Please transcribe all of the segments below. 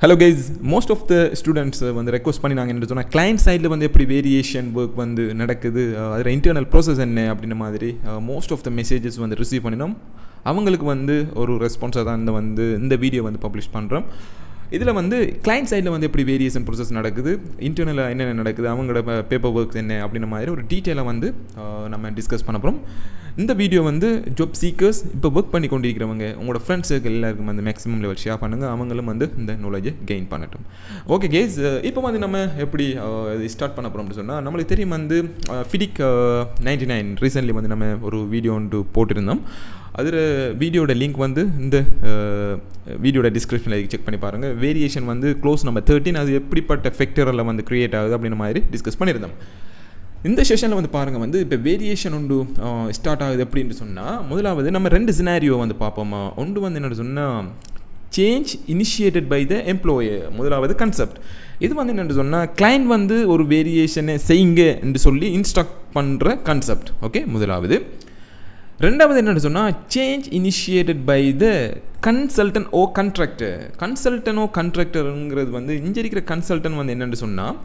Hello guys most of the students வந்து request பண்ணி நாங்கள் என்ன சொன்னால் கிளைண்ட் சைடில் வந்து எப்படி வேரியேஷன் ஒர்க் வந்து நடக்குது அதில் இன்டர்னல் ப்ராசஸ் என்ன அப்படின்ற மாதிரி மோஸ்ட் ஆஃப் த மெசேஜஸ் வந்து ரிசீவ் பண்ணினோம். அவங்களுக்கு வந்து ஒரு ரெஸ்பான்ஸாக தான் இந்த வந்து இந்த வீடியோ வந்து பப்ளிஷ் பண்ணுறோம் இதில் வந்து கிளைண்ட் சைடில் வந்து எப்படி வேரியேஷன் ப்ரொசஸ் நடக்குது இன்டர்னலாக என்னென்ன நடக்குது அவங்களோட uh, பேப்பர் ஒர்க்ஸ் என்ன அப்படின்ற மாதிரி ஒரு டீட்டெயிலாக வந்து uh, நம்ம டிஸ்கஸ் பண்ண போகிறோம் இந்த வீடியோ வந்து ஜாப் சீக்கர்ஸ் இப்போ ஒர்க் பண்ணி கொண்டிருக்கிறவங்க உங்களோட ஃப்ரெண்ட்ஸ் சர்க்கிள் எல்லாருக்கும் வந்து மேக்ஸிமம் லெவல் ஷேர் பண்ணுங்கள் அவங்களும் வந்து இந்த நாலேஜை கெயின் பண்ணட்டும். ஓகே கேஸ் இப்போ வந்து நம்ம எப்படி ஸ்டார்ட் பண்ண போகிறோம் அப்படின்னு சொன்னால் நம்மளுக்கு தெரியும் வந்து ஃபிடிக் நைன்டி நைன் ரீசெண்ட்லி வந்து நம்ம ஒரு வீடியோ ஒன்று போட்டிருந்தோம். அதில் வீடியோட லிங்க் வந்து இந்த வீடியோட டிஸ்கிரிப்ஷனில் செக் பண்ணி பாருங்கள் வேரியேஷன் வந்து க்ளோஸ் நம்பர் தேர்ட்டின் அது எப்படிப்பட்ட ஃபெக்டரில் வந்து க்ரியேட் ஆகுது அப்படின்ற மாதிரி டிஸ்கஸ் பண்ணியிருந்தோம். இந்த செஷனில் வந்து பாருங்கள் வந்து இப்போ வேரியேஷன் ஒன்று ஸ்டார்ட் ஆகுது அப்படின்னு சொன்னால் முதலாவது நம்ம ரெண்டு சினாரியோ வந்து பார்ப்போமா? ஒன்று வந்து என்னென்னு சொன்னால் change initiated by the employer முதலாவது கன்செப்ட் இது வந்து என்னென்னு சொன்னால் கிளைண்ட் வந்து ஒரு வேரியேஷனை செய்யுங்க என்று சொல்லி இன்ஸ்ட்ரக்ட் பண்ணுற கன்செப்ட் ஓகே முதலாவது. ரெண்டாவது என்னென்னு சொன்னால் change initiated by the consultant or contractor consultant or கண்ட்ராக்டருங்கிறது வந்து இங்கே இருக்கிற கன்சல்டன் வந்து என்னென்னு சொன்னால்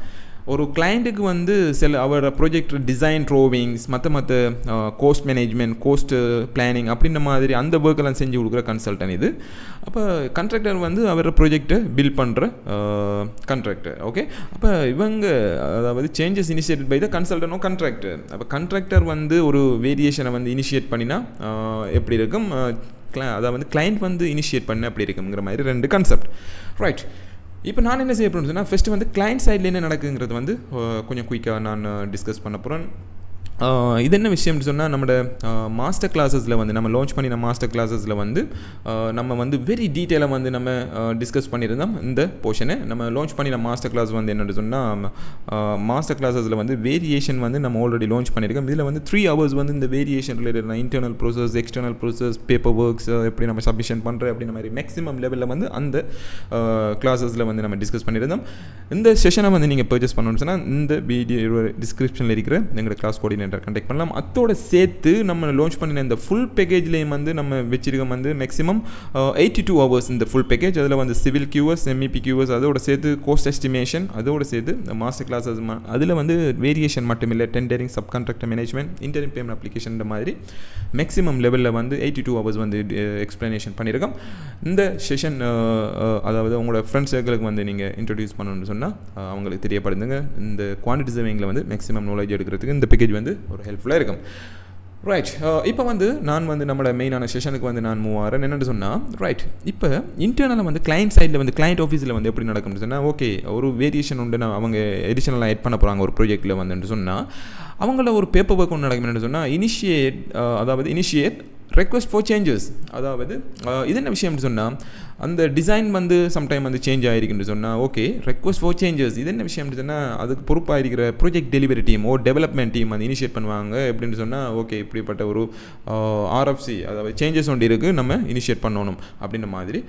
ஒரு கிளைண்ட்டுக்கு வந்து சில அவரோட ப்ரொஜெக்ட் டிசைன் ட்ரோவிங்ஸ் மற்ற மற்ற கோஸ்ட் மேனேஜ்மெண்ட் கோஸ்ட் பிளானிங் அப்படின்ற மாதிரி அந்த ஒர்க்கெல்லாம் செஞ்சு கொடுக்குற கன்சல்டன் இது. அப்போ கண்ட்ராக்டர் வந்து அவரோட ப்ரொஜெக்டை பில் பண்ணுற கண்ட்ராக்டர் ஓகே அப்போ இவங்க அதாவது சேஞ்சஸ் இனிஷியேட் பை த கன்சல்டனோ கண்ட்ராக்டர் அப்போ கண்ட்ராக்டர் வந்து ஒரு வேரியேஷனை வந்து இனிஷியேட் பண்ணினா எப்படி இருக்கும்? அதாவது கிளைண்ட் வந்து இனிஷியேட் பண்ண அப்படி இருக்குங்கிற மாதிரி ரெண்டு கன்செப்ட் ரைட் இப்போ நான் என்ன செய்ய போகிறேன்னு சொன்னால் ஃபஸ்ட்டு வந்து கிளைண்ட் சைடில் என்ன நடக்குங்கிறது வந்து கொஞ்சம் குயிக்காக நான் டிஸ்கஸ் பண்ண போகிறேன் இது என்ன விஷயம்னு சொன்னால் நம்மளோட மாஸ்டர் கிளாஸஸில் வந்து நம்ம லான்ச் பண்ணின மாஸ்டர் கிளாஸஸில் வந்து நம்ம வந்து வெரி டீட்டெயிலாக வந்து நம்ம டிஸ்கஸ் பண்ணியிருந்தோம். இந்த போர்ஷனை நம்ம லான்ச் பண்ணின மாஸ்டர் கிளாஸ் வந்து என்னென்னு சொன்னால் மாஸ்டர் கிளாஸஸில் வந்து வேரியேஷன் வந்து நம்ம ஆல்ரெடி லான்ச் பண்ணியிருக்கோம். இதில் வந்து த்ரீ ஹவர்ஸ் வந்து இந்த variation related internal process external process paper works எப்படி நம்ம சப்மிஷன் பண்ணுற அப்படின்ற மாதிரி மேக்ஸிமம் லெவலில் வந்து அந்த கிளாஸஸில் வந்து நம்ம டிஸ்கஸ் பண்ணியிருந்தோம். இந்த செஷனை வந்து நீங்கள் பர்ச்சேஸ் பண்ணணும்னு சொன்னால் இந்த வீடியோ டிஸ்கிரிப்ஷனில் இருக்கிற எங்களோட கிளாஸ் கோஆர்டினேட்டர் கண்டெக்ட் பண்ணலாம். அத்தோட சேர்த்து நம்ம லான்ச் பண்ணின இந்த ஃபுல் பேக்கேஜ்லேயும் வந்து நம்ம வச்சிருக்கோம் வந்து மேக்ஸிமம் எயிட்டி டூ ஹவர்ஸ் இந்த ஃபுல் பேக்கேஜ் அதில் வந்து சிவில் கியூஎஸ் எம்இபி கியூஎஸ் அதோட சேர்த்து கோஸ்ட் எஸ்டிமேஷன் அதோட சேர்த்து இந்த மாஸ்டர் கிளாஸஸ் அதில் வந்து வேரியேஷன் மட்டும் இல்லை tendering sub contractor management internet payment application மாதிரி மேக்ஸிமம் லெவலில் வந்து எயிட்டி டூ ஹவர்ஸ் வந்து எக்ஸ்ப்ளனேஷன் பண்ணியிருக்கோம் இந்த செஷன் அதாவது உங்களோட ஃப்ரெண்ட்ஸ் சர்க்கிளுக்கு வந்து நீங்கள் இன்ட்ரடியூஸ் பண்ணணும்னு சொன்னால் அவங்களுக்கு தெரியப்படுத்துங்க. இந்த குவான்டிட்டி சேவிங்கில் வந்து மேக்ஸிமம் நாலேஜ் எடுக்கிறதுக்கு இந்த பேக்கேஜ் வந்து ஒரு ஹெல்ப்ஃபுல்லாக இருக்கும். ரைட் uh, இப்போ வந்து நான் வந்து நம்மளோட மெயினான செஷனுக்கு வந்து நான் மூவ் ஆகிறேன் என்னென்னு சொன்னால் ரைட் இப்போ இன்டர்னலாக வந்து கிளைண்ட் சைடில் வந்து கிளைண்ட் ஆஃபீஸில் வந்து எப்படி நடக்கும்னு சொன்னால் ஓகே ஒரு வேரியேஷன் உண்டு நான் அவங்க எடிஷனலாக ஆட் பண்ண போகிறாங்க ஒரு ப்ரொஜெக்ட்டில் வந்துன்னு சொன்னால் அவங்கள ஒரு பேப்பர் ஒர்க் ஒன்று நடக்கும் என்னென்னு சொன்னால் இனிஷியேட் uh, அதாவது இனிஷியேட் ரெக்வஸ்ட் ஃபார் சேஞ்சஸ் அதாவது இது என்ன விஷயம்னு சொன்னால் அந்த டிசைன் வந்து சம்டைம் வந்து சேஞ்ச் ஆகிருக்குன்னு சொன்னால் ஓகே ரெக்வஸ்ட் ஃபார் சேஞ்சஸ் இது என்ன விஷயம்னு சொன்னால் அதுக்கு பொறுப்பாக இருக்கிற ப்ரொஜெக்ட் டெலிவரி டீம் ஓ டெவலப்மெண்ட் டீம் வந்து இனிஷியேட் பண்ணுவாங்க எப்படின்னு சொன்னால் ஓகே இப்படிப்பட்ட ஒரு ஆர்எஃப்சி அதாவது சேஞ்சஸ் ஒன்று இருக்குது நம்ம இனிஷியேட் பண்ணணும் அப்படின்ற மாதிரி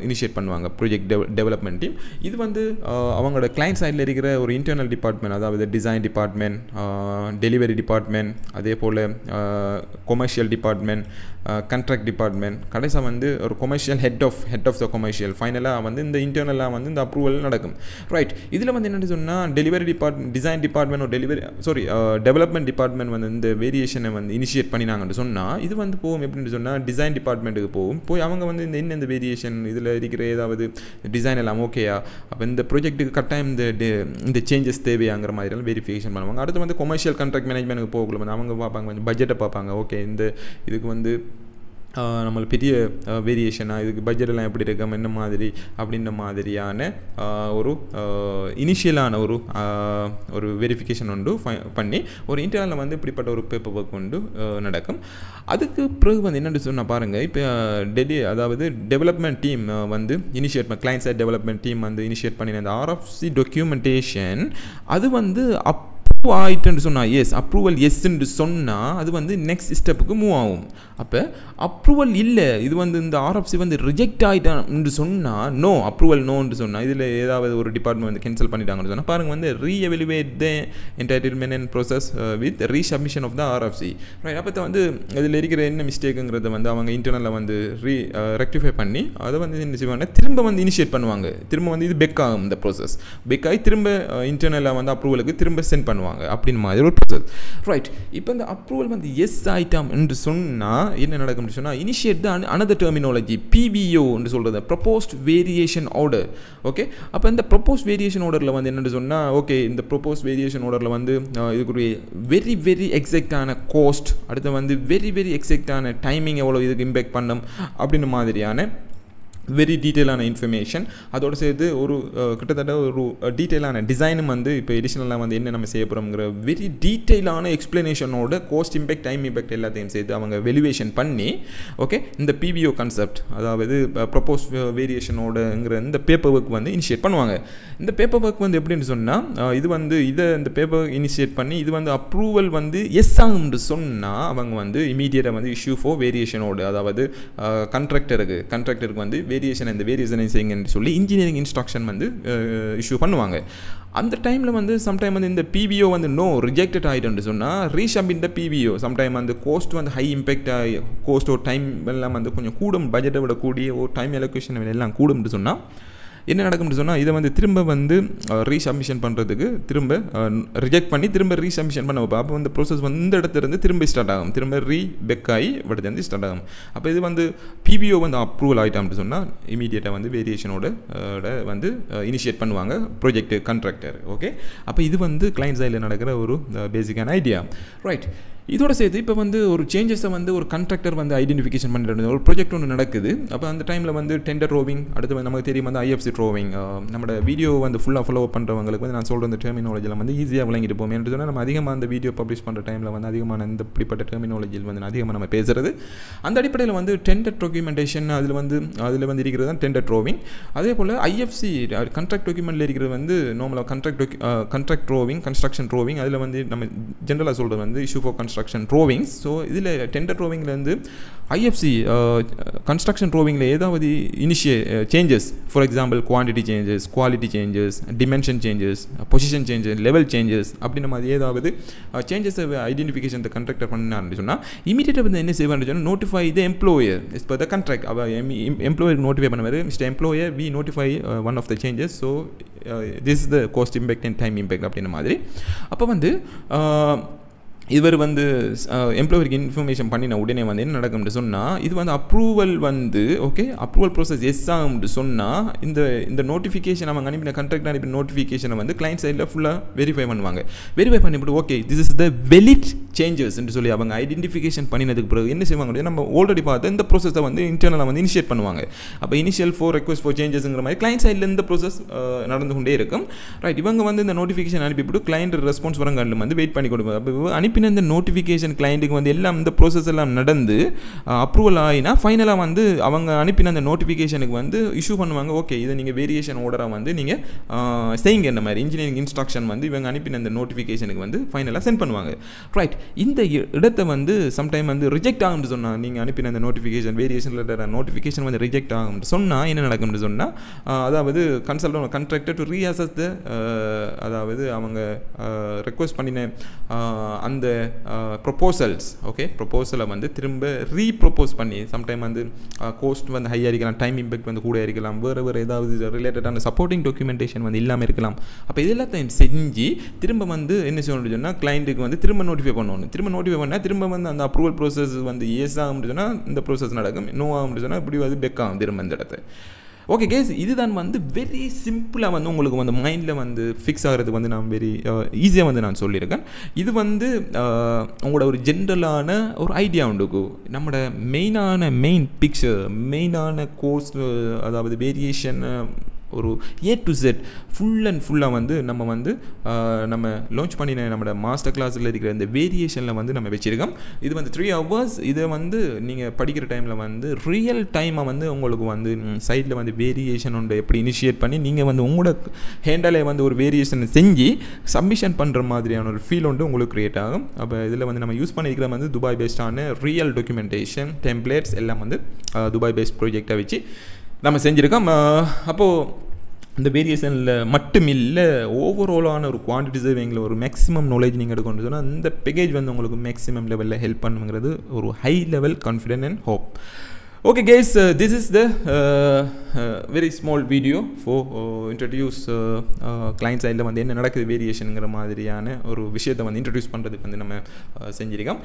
இனிஷியேட் பண்ணுவாங்க ப்ரொஜெக்ட் டெவ டெவலப்மெண்ட் டீம் இது வந்து அவங்களோட கிளைண்ட் சைடில் இருக்கிற ஒரு இன்டர்னல் டிபார்ட்மெண்ட் அதாவது டிசைன் டிபார்ட்மெண்ட் டெலிவரி டிபார்ட்மெண்ட் அதே போல் கொமர்ஷியல் டிபார்ட்மெண்ட் கண்ட்ராக்ட் டிபார்ட்மெண்ட் கடைசியாக வந்து ஒரு commercial head of head of the commercial ஃபைனலாக வந்து இந்த இன்டர்னலாக வந்து இந்த அப்ரூவல் நடக்கும். ரைட் இதில் வந்து என்னென்னு சொன்னால் டெலிவரி டிபார்ட்மெண்ட் டிசைன் டிபார்ட்மெண்ட் ஒரு டெலிவரி சாரி டெவலப்மெண்ட் டிபார்ட்மெண்ட் வந்து இந்த வேரியேஷனை வந்து இனிஷியேட் பண்ணினாங்கன்னு சொன்னால் இது வந்து போகும். எப்படின்னு சொன்னால் டிசைன் டிபார்ட்மெண்ட்டுக்கு போகும். போய் அவங்க வந்து இந்த என்ன இந்த வேரியேஷன் இதில் இருக்கிற ஏதாவது டிசைன் எல்லாம் ஓகேயா அப்போ இந்த ப்ராஜெக்ட்டுக்கு கட்டாயம் இந்த இந்த சேஞ்சஸ் தேவையாங்கிற மாதிரிலாம் வெரிஃபிகேஷன் பண்ணுவாங்க. அடுத்து வந்து கொமர்ஷியல் கான்ட்ராக்ட் மேனேஜ்மெண்ட்டுக்கு போகக்குள்ள வந்து அவங்க பார்ப்பாங்க கொஞ்சம் பட்ஜெட்டை பார்ப்பாங்க. ஓகே இந்த இதுக்கு வந்து நம்மள நம்மளுக்கு பெரிய வேரியேஷனாக இதுக்கு பட்ஜெட் எல்லாம் எப்படி இருக்கும் என்ன மாதிரி அப்படின்ற மாதிரியான ஒரு இனிஷியலான ஒரு ஒரு வெரிஃபிகேஷன் உண்டு ஃபை- பண்ணி ஒரு இன்டர்னலில் வந்து இப்படிப்பட்ட ஒரு பேப்பர் ஒர்க் உண்டு நடக்கும். அதுக்கு பிறகு வந்து என்னென்னு சொன்னால் பாருங்கள் இப்போ டெல்லி அதாவது டெவலப்மெண்ட் டீம் வந்து இனிஷியேட் பண்ண கிளைண்ட் சைட் டெவலப்மெண்ட் டீம் வந்து இனிஷியேட் பண்ணின அந்த ஆர்எஃப்சி டாக்குமெண்டேஷன் அது வந்து அப் ஆயிட்டுன்னு சொன்னால் எஸ் அப்ரூவல் எஸ்ன்னு சொன்னால் அது வந்து நெக்ஸ்ட் ஸ்டெப்புக்கு மூவ் ஆகும். அப்போ அப்ரூவல் இல்லை இது வந்து இந்த ஆர்எஃப்சி வந்து ரிஜெக்ட் ஆகிட்டான்னு சொன்னால் நோ அப்ரூவல் நோன்னு சொன்னால் இதில் ஏதாவது ஒரு டிபார்ட்மெண்ட் வந்து கேன்சல் பண்ணிட்டாங்கன்னு சொன்னால் பாருங்கள் வந்து reevaluate the entitlement and process with resubmission of the RFC right அப்போ வந்து இதில் இருக்கிற என்ன மிஸ்டேக்குங்கிறத வந்து அவங்க இன்டர்னலில் வந்து ரீ ரெக்டிஃபை uh, பண்ணி அதை வந்து என்ன செய்வாங்க திரும்ப வந்து இனிஷியேட் பண்ணுவாங்க. திரும்ப வந்து இது பெக் ஆகும் இந்த ப்ரோசஸ் பெக் ஆகி திரும்ப uh, இன்டர்னலில் வந்து அப்ரூவலுக்கு திரும்ப சென்ட் பண்ணுவாங்க. அப்படின்னு மாதிரி ஒரு ப்ரொசஸ் ரைட் இப்போ இந்த அப்ரூவல் வந்து எஸ் ஐட்டம் என்று சொன்னால் என்ன நடக்கும்னு சொன்னால் இனிஷியேட் தான் அனதர் டெர்மினாலஜி பிவிஓ என்று சொல்கிறது ப்ரொபோஸ்ட் வேரியேஷன் ஆர்டர் ஓகே அப்போ இந்த ப்ரொபோஸ் வேரியேஷன் ஆர்டரில் வந்து என்னென்னு சொன்னால் ஓகே இந்த ப்ரொபோஸ் வேரியேஷன் ஆர்டரில் வந்து இதுக்குரிய வெரி வெரி எக்ஸாக்டான கோஸ்ட் அடுத்து வந்து வெரி வெரி எக்ஸாக்டான டைமிங் எவ்வளோ இதுக்கு இம்பேக்ட் பண்ணும் அப்படின்னு மாதிரியான வெரி டீட்டெயிலான இன்ஃபர்மேஷன் அதோடு சேர்த்து ஒரு கிட்டத்தட்ட ஒரு டீட்டெயிலான டிசைனும் வந்து இப்போ எடிஷ்னலாக வந்து என்ன நம்ம செய்ய போகிறோங்கிற வெரி டீட்டெயிலான எக்ஸ்ப்ளனேஷனோட கோஸ்ட் இம்பேக்ட் டைம் இம்பேக்ட் எல்லாத்தையும் சேர்த்து அவங்க வெலுவேஷன் பண்ணி ஓகே இந்த பிபிஓ கன்செப்ட் அதாவது ப்ரப்போஸ் வேரியேஷனோடங்கிற இந்த பேப்பர் ஒர்க் வந்து இனிஷியேட் பண்ணுவாங்க. இந்த பேப்பர் ஒர்க் வந்து எப்படின்னு சொன்னால் இது வந்து இதை இந்த பேப்பர் இனிஷியேட் பண்ணி இது வந்து அப்ரூவல் வந்து எஸ் ஆகும்னு சொன்னால் அவங்க வந்து இமீடியட்டாக வந்து இஷ்யூ ஃபோர் வேரியேஷனோடு அதாவது கண்ட்ராக்டருக்கு கண்ட்ராக்டருக்கு வந்து வேரியேஷன் இந்த வேரியேஷனை செய்யுங்கன்னு சொல்லி இன்ஜினியரிங் இன்ஸ்ட்ரக்ஷன் வந்து இஷ்யூ பண்ணுவாங்க. அந்த டைமில் வந்து சம்டைம் வந்து இந்த பிவிஓ வந்து நோ ரிஜெக்டட் ஆகிட்டு சொன்னால் ரீஷப் இந்த பிவிஓ சம்டைம் வந்து கோஸ்ட் வந்து ஹை இம்பேக்ட் ஆகி கோஸ்ட் ஒரு டைம் எல்லாம் வந்து கொஞ்சம் கூடும் பட்ஜெட்டை விட கூடிய ஒரு டைம் எலோகேஷன் எல்லாம் கூடும்னு சொன்னால் என்ன நடக்கும்னு சொன்னால் இதை வந்து திரும்ப வந்து ரீசப்மிஷன் பண்ணுறதுக்கு திரும்ப ரிஜெக்ட் பண்ணி திரும்ப ரீசப்மிஷன் பண்ண வைப்போம். அப்போ வந்து ப்ரோசஸ் வந்து இந்த இடத்துலேருந்து திரும்ப ஸ்டார்ட் ஆகும். திரும்ப ரீ பெக் ஆகி இருந்து ஸ்டார்ட் ஆகும். அப்போ இது வந்து பிபிஓ வந்து அப்ரூவல் ஆகிட்டாம்னு சொன்னால் இமீடியட்டாக வந்து வேரியேஷனோட வந்து இனிஷியேட் பண்ணுவாங்க ப்ரொஜெக்ட் கான்ட்ராக்டர் ஓகே அப்போ இது வந்து கிளைண்ட் சைடில் நடக்கிற ஒரு பேசிக்கான ஐடியா ரைட் இதோட சேர்த்து இப்போ வந்து ஒரு சேஞ்சஸை வந்து ஒரு கண்ட்ராக்டர் வந்து ஐடென்டிஃபிகேஷன் பண்ணிட்டு ஒரு ப்ராஜெக்ட் ஒன்று நடக்குது. அப்போ அந்த டைமில் வந்து டெண்டர் ரோவிங் அடுத்து வந்து நமக்கு தெரியும் வந்து ஐஎஃப்சி ட்ரோவிங் நம்ம வீடியோ வந்து ஃபுல்லாக ஃபாலோ பண்ணுறவங்களுக்கு வந்து நான் சொல்கிற அந்த டெர்மினாலஜியில் வந்து ஈஸியாக விளங்கிட்டு போவோம் என்று சொன்னால் நம்ம அதிகமாக அந்த வீடியோ பப்ளிஷ் பண்ணுற டைமில் வந்து அதிகமான இந்த இப்படிப்பட்ட டெர்மினாலஜியில் வந்து அதிகமாக நம்ம பேசுகிறது அந்த அடிப்படையில் வந்து டெண்டர் டாக்குமெண்டேஷன் அதில் வந்து அதில் வந்து இருக்கிறது தான் டெண்டர் ட்ரோவிங் அதே போல் ஐஎஃப்சி கண்ட்ராக்ட் டாக்குமெண்ட்டில் இருக்கிறது வந்து நார்மலாக contract contract drawing construction drawing அதில் வந்து நம்ம ஜென்ரலாக சொல்கிறது வந்து issue for construction drawings so இதில் டெண்டர் ட்ரோவிங்லேருந்து ஐஎஃப்சி கன்ஸ்ட்ரக்ஷன் ட்ரோவிங்கில் ஏதாவது initiate changes for example quantity changes quality changes dimension changes position changes level changes அப்படின்ற மாதிரி ஏதாவது சேஞ்சஸ் ஐடென்டிஃபிகேஷன் இந்த கண்ட்ராக்டர் பண்ணான்னு சொன்னால் இமீடியட்டாக வந்து என்ன செய்வான்னு சொன்னால் notify the employer is per the contract அவ எம்ப்ளாயருக்கு நோட்டிஃபை பண்ணுவார். Mister employer we notify one of the changes so this is the cost impact and time impact அப்படின்ற மாதிரி. அப்போ வந்து இவர் வந்து எம்ப்ளாயருக்கு இன்ஃபர்மேஷன் பண்ணின உடனே வந்து என்ன நடக்கும்னு சொன்னால் இது வந்து அப்ரூவல் வந்து ஓகே அப்ரூவல் ப்ராசஸ் எஸ் ஆகும்னு சொன்னால் இந்த இந்த நோட்டிஃபிகேஷன் அவங்க அனுப்பின கண்ட்ராக்ட் அனுப்பின நோட்டிஃபிகேஷனை வந்து கிளைண்ட் சைடில் ஃபுல்லாக வெரிஃபை பண்ணுவாங்க. வெரிஃபை பண்ணிவிட்டு okay this is the valid changes என்று சொல்லி அவங்க ஐடென்டிஃபிகேஷன் பண்ணினதுக்கு பிறகு என்ன செய்வாங்க நம்ம ஆல்ரெடி பார்த்து இந்த ப்ரோசஸை வந்து இன்டர்னலாக வந்து இனிஷியேட் பண்ணுவாங்க. அப்போ இனிஷியல் ஃபோர் ரெக்வஸ்ட் ஃபார் சேஞ்சஸ்ங்கிற மாதிரி கிளைண்ட் சைடில் இந்த ப்ரோசஸ் நடந்து கொண்டே இருக்கும். ரைட் இவங்க வந்து இந்த நோட்டிஃபிகேஷன் அனுப்பிவிட்டு கிளைண்ட் ரெஸ்பான்ஸ் வரங்காட்டில் வந்து வெயிட் பண்ணி கொடுப்பாங்க. அப்போ டக்குன்னு இந்த நோட்டிஃபிகேஷன் கிளைண்ட்டுக்கு வந்து எல்லாம் இந்த ப்ரோசஸ் எல்லாம் நடந்து அப்ரூவல் ஆகினா ஃபைனலாக வந்து அவங்க அனுப்பின அந்த நோட்டிஃபிகேஷனுக்கு வந்து இஷ்யூ பண்ணுவாங்க. ஓகே இதை நீங்கள் வேரியேஷன் ஓர்டராக வந்து நீங்கள் செய்யுங்க இந்த மாதிரி. இன்ஜினியரிங் இன்ஸ்ட்ரக்ஷன் வந்து இவங்க அனுப்பின அந்த நோட்டிஃபிகேஷனுக்கு வந்து ஃபைனலாக சென்ட் பண்ணுவாங்க. ரைட் இந்த இடத்தை வந்து சம்டைம் வந்து ரிஜெக்ட் ஆகும்னு சொன்னால் நீங்கள் அனுப்பின அந்த நோட்டிஃபிகேஷன் வேரியேஷன் லெட்டர் நோட்டிஃபிகேஷன் வந்து ரிஜெக்ட் ஆகும்னு சொன்னால் என்ன நடக்கும்னு சொன்னால் அதாவது consultant contractor to reassess the அதாவது அவங்க ரெக்வஸ்ட் பண்ணின அந்த ப்ரொப்போசல்ஸ் ஓகே ப்ரொப்போசலை வந்து திரும்ப ரீப்ரொப்போஸ் பண்ணி சம்டைம் வந்து கோஸ்ட் வந்து ஹையாக இருக்கலாம் டைம் இம்பெக்ட் வந்து கூட இருக்கலாம் வேறு வேறு ஏதாவது ரிலேட்டடான சப்போர்ட்டிங் டாக்குமெண்டேஷன் வந்து இல்லாமல் இருக்கலாம். அப்போ இது எல்லாத்தையும் செஞ்சு திரும்ப வந்து என்ன செய்யணும் சொன்னால் கிளைண்ட்டுக்கு வந்து திரும்ப நோட்டிஃபை பண்ணணும். திரும்ப நோட்டிஃபை பண்ணால் திரும்ப வந்து அந்த அப்ரூவல் ப்ரோசஸ் வந்து எஸ் ஆகும் சொன்னால் இந்த ப்ரோசஸ் நடக்கும். நோ ஆகும் சொன்னால் இப்படி வந்து பெக் ஆகும் திரும்ப இந்த இடத்த ஓகே கேஸ் இதுதான் வந்து வெரி சிம்பிளாக வந்து உங்களுக்கு வந்து மைண்டில் வந்து ஃபிக்ஸ் ஆகிறதுக்கு வந்து நான் வெரி ஈஸியாக uh, வந்து நான் சொல்லியிருக்கேன். இது வந்து uh, உங்களோட ஒரு ஜென்ரலான ஒரு ஐடியா உண்டுக்கு நம்மளோட மெயினான மெயின் பிக்சர் மெயினான கோர்ஸ் அதாவது வேரியேஷன் ஒரு A to set full and ஃபுல்லாக வந்து நம்ம வந்து நம்ம லான்ச் பண்ணின நம்மளோட மாஸ்டர் கிளாஸில் இருக்கிற இந்த வேரியேஷனில் வந்து நம்ம வச்சுருக்கோம். இது வந்து த்ரீ ஹவர்ஸ் இதை வந்து நீங்கள் படிக்கிற டைமில் வந்து ரியல் டைமை வந்து உங்களுக்கு வந்து சைடில் வந்து வேரியேஷன் ஒன்று எப்படி இனிஷியேட் பண்ணி நீங்கள் வந்து உங்களோட ஹேண்டாலே வந்து ஒரு வேரியேஷனை செஞ்சு சப்மிஷன் பண்ணுற மாதிரியான ஒரு ஃபீல் ஒன்று உங்களுக்கு க்ரியேட் ஆகும். அப்போ இதில் வந்து நம்ம யூஸ் பண்ணியிருக்கிற வந்து துபாய் பேஸ்டான ரியல் டாக்குமெண்டேஷன் டெம்ப்ளேட்ஸ் எல்லாம் வந்து துபாய் பேஸ்ட் ப்ராஜெக்டாக வச்சு நம்ம செஞ்சுருக்கோம். அப்போது இந்த வேரியேஷனில் மட்டும் இல்லை ஓவராலான ஒரு குவான்டிட்டி சேவிங்கில் ஒரு மேக்ஸிமம் நாலேஜ் நீங்கள் எடுக்கணும் சொன்னால் இந்த பேக்கேஜ் வந்து உங்களுக்கு மேக்ஸிமம் லெவலில் ஹெல்ப் பண்ணுங்கிறது ஒரு high level confident and hope okay guys this is the very small video for introduce client சைடில் வந்து என்ன நடக்குது வேரியேஷனுங்கிற மாதிரியான ஒரு விஷயத்தை வந்து இன்ட்ரடியூஸ் பண்ணுறதுக்கு வந்து நம்ம uh, செஞ்சிருக்கோம்.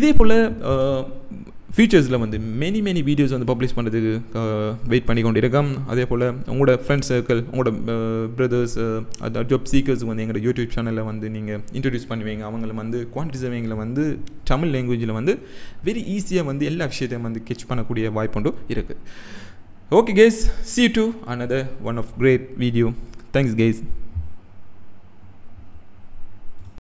இதே போல் uh, ஃபியூச்சர்ஸில் வந்து மெனி மெனி வீடியோஸ் வந்து பப்ளிஷ் பண்ணுறதுக்கு வெயிட் பண்ணி கொண்டு இருக்கோம் அதே போல் உங்களோட ஃப்ரெண்ட்ஸ் சர்க்கிள் உங்களோட பிரதர்ஸ் அது ஜாப் சீக்கர்ஸ் வந்து எங்களோட யூடியூப் சேனலில் வந்து நீங்கள் இன்ட்ரடியூஸ் பண்ணுவீங்க. அவங்கள வந்து குவான்டிசவங்களை வந்து தமிழ் லாங்குவேஜில் வந்து வெரி ஈஸியாக வந்து எல்லா விஷயத்தையும் வந்து கெச் பண்ணக்கூடிய வாய்ப்புண்டும் இருக்குது okay guys see to another one of great video thanks guys